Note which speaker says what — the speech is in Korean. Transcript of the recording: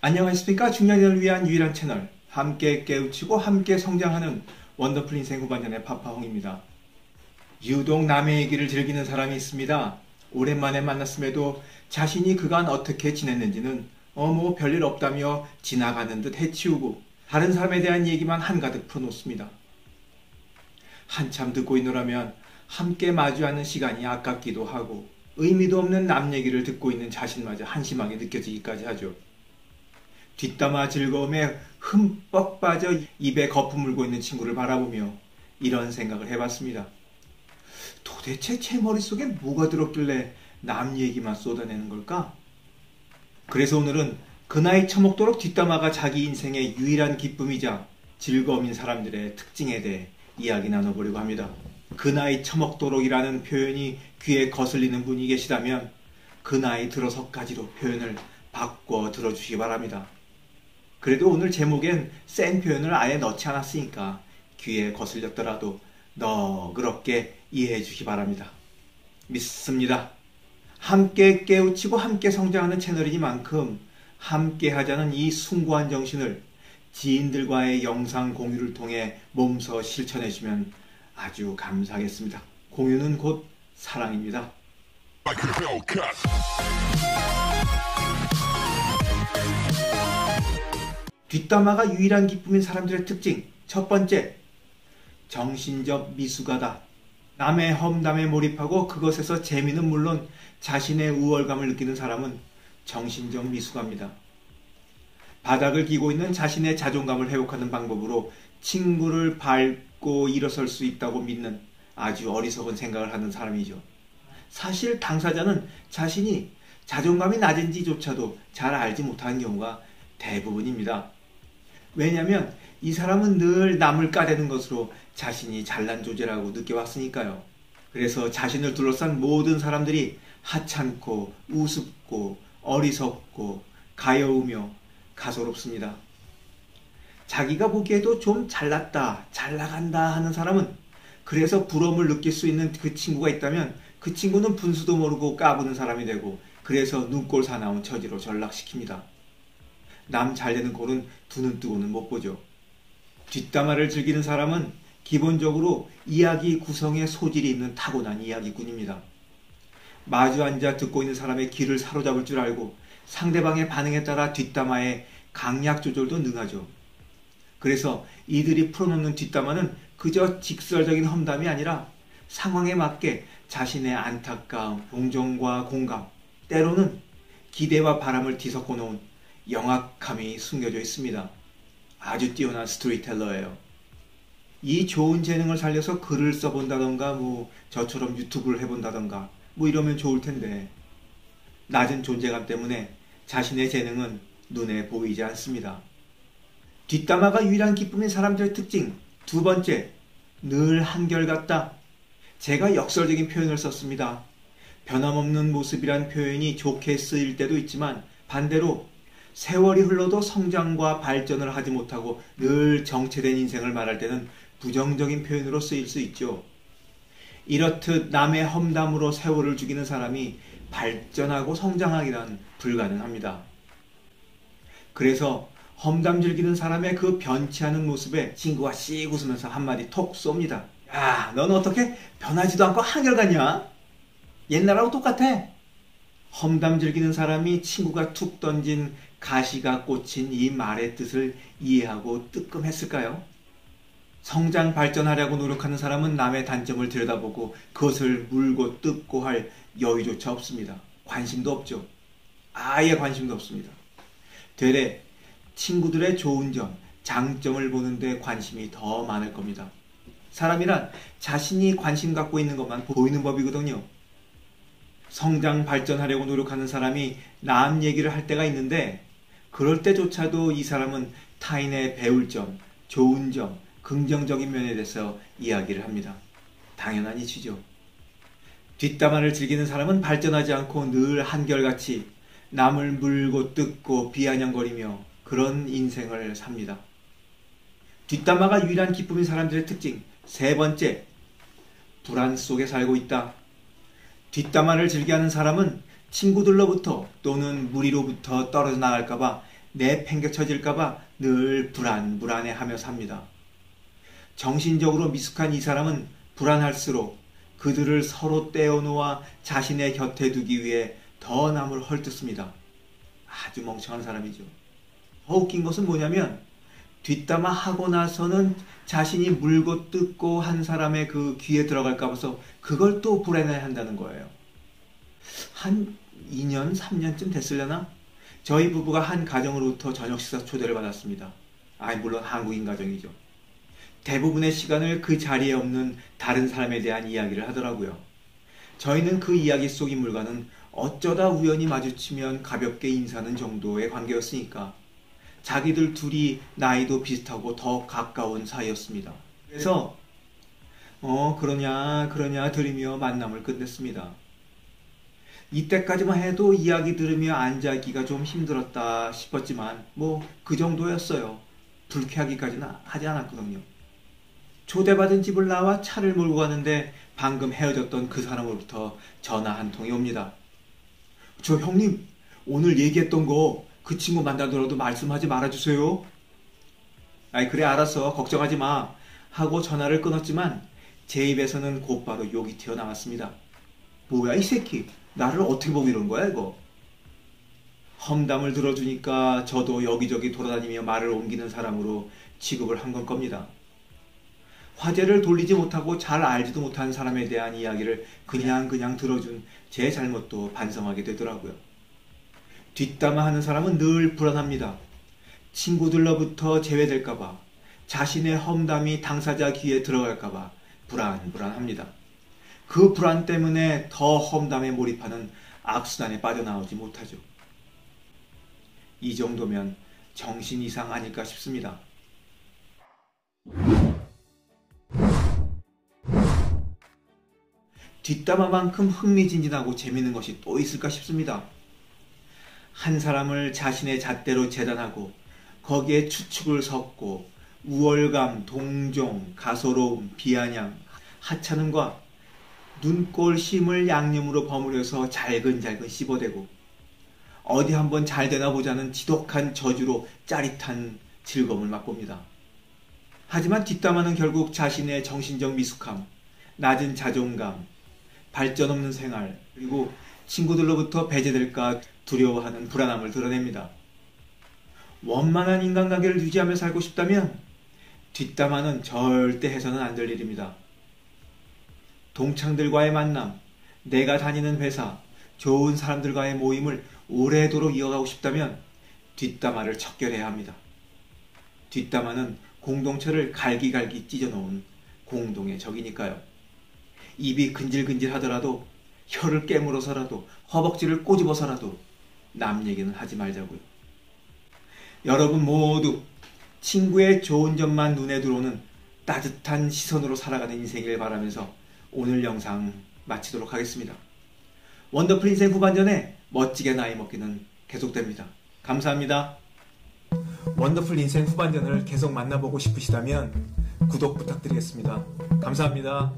Speaker 1: 안녕하십니까 중년인을 위한 유일한 채널 함께 깨우치고 함께 성장하는 원더풀 인생 후반전의 파파홍입니다. 유독 남의 얘기를 즐기는 사람이 있습니다. 오랜만에 만났음에도 자신이 그간 어떻게 지냈는지는 어뭐 별일 없다며 지나가는 듯 해치우고 다른 사람에 대한 얘기만 한가득 풀어놓습니다. 한참 듣고 있노라면 함께 마주하는 시간이 아깝기도 하고 의미도 없는 남 얘기를 듣고 있는 자신마저 한심하게 느껴지기까지 하죠. 뒷담화 즐거움에 흠뻑 빠져 입에 거품 물고 있는 친구를 바라보며 이런 생각을 해봤습니다. 도대체 제 머릿속에 뭐가 들었길래 남 얘기만 쏟아내는 걸까? 그래서 오늘은 그 나이 처먹도록 뒷담화가 자기 인생의 유일한 기쁨이자 즐거움인 사람들의 특징에 대해 이야기 나눠보려고 합니다. 그 나이 처먹도록이라는 표현이 귀에 거슬리는 분이 계시다면 그 나이 들어서까지로 표현을 바꿔 들어주시기 바랍니다. 그래도 오늘 제목엔 센 표현을 아예 넣지 않았으니까 귀에 거슬렸더라도 너그럽게 이해해 주시기 바랍니다. 믿습니다. 함께 깨우치고 함께 성장하는 채널이니만큼 함께 하자는 이 숭고한 정신을 지인들과의 영상 공유를 통해 몸소 실천해 주면 아주 감사하겠습니다. 공유는 곧 사랑입니다. 뒷담화가 유일한 기쁨인 사람들의 특징. 첫 번째, 정신적 미숙하다. 남의 험담에 몰입하고 그것에서 재미는 물론 자신의 우월감을 느끼는 사람은 정신적 미숙합니다. 바닥을 기고 있는 자신의 자존감을 회복하는 방법으로 친구를 밟고 일어설 수 있다고 믿는 아주 어리석은 생각을 하는 사람이죠. 사실 당사자는 자신이 자존감이 낮은지조차도 잘 알지 못하는 경우가 대부분입니다. 왜냐하면 이 사람은 늘 남을 까대는 것으로 자신이 잘난 조제라고 느껴왔으니까요. 그래서 자신을 둘러싼 모든 사람들이 하찮고 우습고 어리석고 가여우며 가소롭습니다. 자기가 보기에도 좀 잘났다, 잘 나간다 하는 사람은 그래서 부러움을 느낄 수 있는 그 친구가 있다면 그 친구는 분수도 모르고 까부는 사람이 되고 그래서 눈꼴 사나운 처지로 전락시킵니다. 남 잘 되는 꼴은 두 눈 뜨고는 못 보죠. 뒷담화를 즐기는 사람은 기본적으로 이야기 구성에 소질이 있는 타고난 이야기꾼입니다. 마주 앉아 듣고 있는 사람의 귀를 사로잡을 줄 알고 상대방의 반응에 따라 뒷담화의 강약 조절도 능하죠. 그래서 이들이 풀어놓는 뒷담화는 그저 직설적인 험담이 아니라 상황에 맞게 자신의 안타까움, 동정과 공감, 때로는 기대와 바람을 뒤섞어 놓은 영악함이 숨겨져 있습니다. 아주 뛰어난 스토리텔러예요. 이 좋은 재능을 살려서 글을 써본다던가 뭐 저처럼 유튜브를 해본다던가 뭐 이러면 좋을 텐데 낮은 존재감 때문에 자신의 재능은 눈에 보이지 않습니다. 뒷담화가 유일한 기쁨인 사람들의 특징 두 번째 늘 한결같다. 제가 역설적인 표현을 썼습니다. 변함없는 모습이란 표현이 좋게 쓰일 때도 있지만 반대로 세월이 흘러도 성장과 발전을 하지 못하고 늘 정체된 인생을 말할 때는 부정적인 표현으로 쓰일 수 있죠. 이렇듯 남의 험담으로 세월을 죽이는 사람이 발전하고 성장하기란 불가능합니다. 그래서 험담 즐기는 사람의 그 변치 않은 모습에 친구가 씩 웃으면서 한마디 톡 쏩니다. 야, 넌 어떻게 변하지도 않고 한결같냐? 옛날하고 똑같아. 험담 즐기는 사람이 친구가 툭 던진 가시가 꽂힌 이 말의 뜻을 이해하고 뜨끔했을까요? 성장 발전하려고 노력하는 사람은 남의 단점을 들여다보고 그것을 물고 뜯고 할 여유조차 없습니다. 관심도 없죠. 아예 관심도 없습니다. 되레 친구들의 좋은 점, 장점을 보는데 관심이 더 많을 겁니다. 사람이란 자신이 관심 갖고 있는 것만 보이는 법이거든요. 성장 발전하려고 노력하는 사람이 남 얘기를 할 때가 있는데 그럴 때조차도 이 사람은 타인의 배울 점, 좋은 점, 긍정적인 면에 대해서 이야기를 합니다. 당연한 이치죠. 뒷담화를 즐기는 사람은 발전하지 않고 늘 한결같이 남을 물고 뜯고 비아냥거리며 그런 인생을 삽니다. 뒷담화가 유일한 기쁨인 사람들의 특징. 세 번째, 불안 속에 살고 있다. 뒷담화를 즐겨하는 사람은 친구들로부터 또는 무리로부터 떨어져 나갈까봐 내팽개쳐질까봐 늘 불안불안해 하며 삽니다. 정신적으로 미숙한 이 사람은 불안할수록 그들을 서로 떼어놓아 자신의 곁에 두기 위해 더 남을 헐뜯습니다. 아주 멍청한 사람이죠. 더 웃긴 것은 뭐냐면 뒷담화 하고 나서는 자신이 물고 뜯고 한 사람의 그 귀에 들어갈까 봐서 그걸 또 불안해 한다는 거예요. 한 2년, 3년쯤 됐을려나? 저희 부부가 한 가정으로부터 저녁 식사 초대를 받았습니다. 아, 물론 한국인 가정이죠. 대부분의 시간을 그 자리에 없는 다른 사람에 대한 이야기를 하더라고요. 저희는 그 이야기 속 인물과는 어쩌다 우연히 마주치면 가볍게 인사하는 정도의 관계였으니까 자기들 둘이 나이도 비슷하고 더 가까운 사이였습니다. 그래서 어 그러냐 그러냐 들으며 만남을 끝냈습니다. 이때까지만 해도 이야기 들으며 앉아있기가 좀 힘들었다 싶었지만 뭐 그 정도였어요. 불쾌하기까지는 하지 않았거든요. 초대받은 집을 나와 차를 몰고 가는데 방금 헤어졌던 그 사람으로부터 전화 한 통이 옵니다. 저 형님 오늘 얘기했던 거 그 친구 만나더라도 말씀하지 말아주세요. 아이 그래 알았어 걱정하지 마 하고 전화를 끊었지만 제 입에서는 곧바로 욕이 튀어나왔습니다. 뭐야 이 새끼 나를 어떻게 보고 이런 거야 이거 험담을 들어주니까 저도 여기저기 돌아다니며 말을 옮기는 사람으로 취급을 한 건 겁니다. 화제를 돌리지 못하고 잘 알지도 못한 사람에 대한 이야기를 그냥 그냥 들어준 제 잘못도 반성하게 되더라고요. 뒷담화하는 사람은 늘 불안합니다. 친구들로부터 제외될까봐, 자신의 험담이 당사자 귀에 들어갈까봐 불안불안합니다. 그 불안 때문에 더 험담에 몰입하는 악순환에 빠져나오지 못하죠. 이 정도면 정신 이상 아닐까 싶습니다. 뒷담화만큼 흥미진진하고 재밌는 것이 또 있을까 싶습니다. 한 사람을 자신의 잣대로 재단하고 거기에 추측을 섞고 우월감, 동종, 가소로움, 비아냥, 하찮음과 눈꼴 심을 양념으로 버무려서 잘근잘근 씹어대고 어디 한번 잘 되나 보자는 지독한 저주로 짜릿한 즐거움을 맛봅니다. 하지만 뒷담화는 결국 자신의 정신적 미숙함, 낮은 자존감, 발전 없는 생활, 그리고 친구들로부터 배제될까 두려워하는 불안함을 드러냅니다. 원만한 인간관계를 유지하며 살고 싶다면 뒷담화는 절대 해서는 안 될 일입니다. 동창들과의 만남, 내가 다니는 회사, 좋은 사람들과의 모임을 오래도록 이어가고 싶다면 뒷담화를 척결해야 합니다. 뒷담화는 공동체를 갈기갈기 찢어놓은 공동의 적이니까요. 입이 근질근질 하더라도 혀를 깨물어서라도 허벅지를 꼬집어서라도 남 얘기는 하지 말자고요. 여러분 모두 친구의 좋은 점만 눈에 들어오는 따뜻한 시선으로 살아가는 인생을 바라면서 오늘 영상 마치도록 하겠습니다. 원더풀 인생 후반전에 멋지게 나이 먹기는 계속됩니다. 감사합니다. 원더풀 인생 후반전을 계속 만나보고 싶으시다면 구독 부탁드리겠습니다. 감사합니다.